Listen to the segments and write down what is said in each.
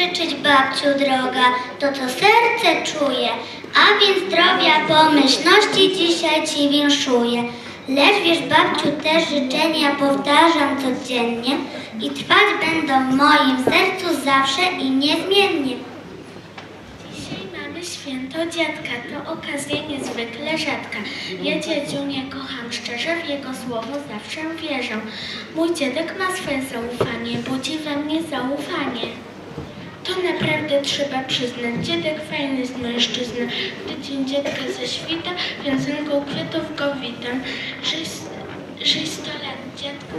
życzyć, babciu droga, to co serce czuje, a więc zdrowia, pomyślności dzisiaj ci winszuję. Lecz wiesz, babciu, te życzenia powtarzam codziennie i trwać będą w moim sercu zawsze i niezmiennie. Dzisiaj mamy święto dziadka, to okazja niezwykle rzadka. Ja dziadziunie kocham szczerze, w jego słowo zawsze wierzę. Mój dziadek ma swoje zaufanie, budzi we mnie zaufanie. To naprawdę trzeba przyznać, dziadek fajny z mężczyzny. Gdy dzień dziadka zaświta, wiązanką kwiatów go witam. Żyj sto lat, dziadku.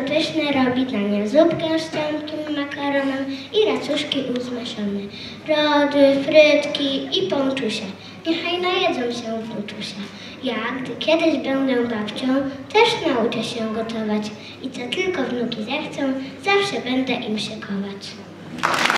Pyszne robi danie. Zupkę z cienkim makaronem i racuszki uzmeszone. Rody, frytki i ponczusie. Niechaj najedzą się wnuczusia. Ja, gdy kiedyś będę babcią, też nauczę się gotować. I co tylko wnuki zechcą, zawsze będę im szykować.